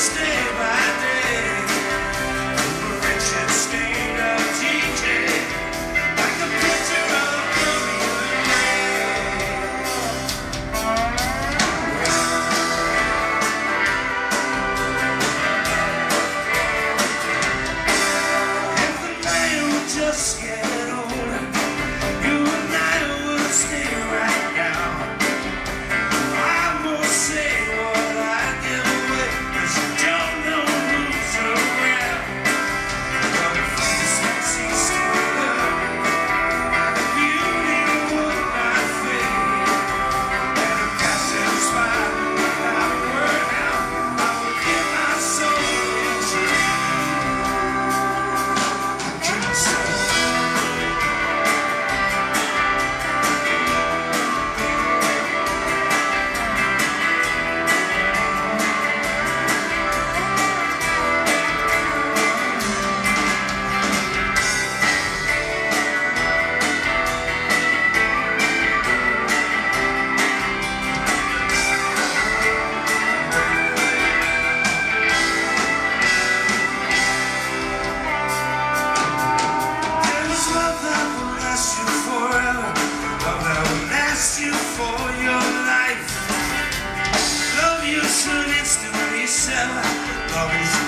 understand. It's an instant Tabii